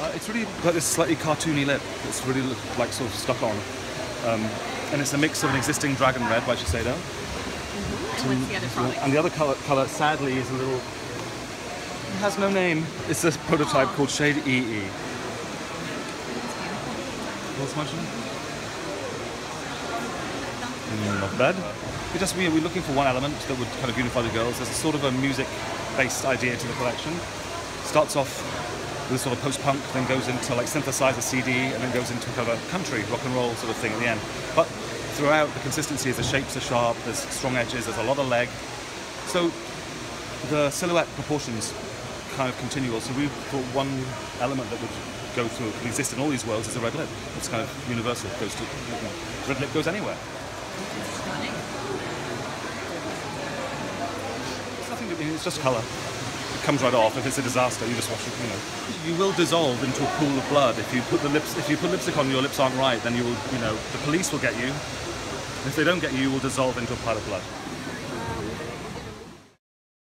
Uh, it's really got this slightly cartoony lip. It's really like sort of stuck on. Um, and it's a mix of an existing dragon red by Shiseido. And with the other product. And the other color, color sadly, is a little. It has no name. It's a prototype called Shade EE. What's my? Mm, not bad. We just we, we're looking for one element that would kind of unify the girls. There's a sort of a music-based idea to the collection. Starts off with a sort of post-punk, then goes into like synthesizer CD, and then goes into kind of a country rock and roll sort of thing at the end. But throughout, the consistency is the shapes are sharp. There's strong edges. There's a lot of leg. So the silhouette proportions kind of continual. So we've thought one element that would go through, exist in all these worlds is a red lip. It's kind of universal. Goes to you know, red lip goes anywhere. Stunning. It's nothing. To, it's just colour. It comes right off. If it's a disaster, you just wash it. You know, you will dissolve into a pool of blood if you put the lips. If you put lipstick on, your lips aren't right. Then you will. You know, the police will get you. If they don't get you, you will dissolve into a pile of blood.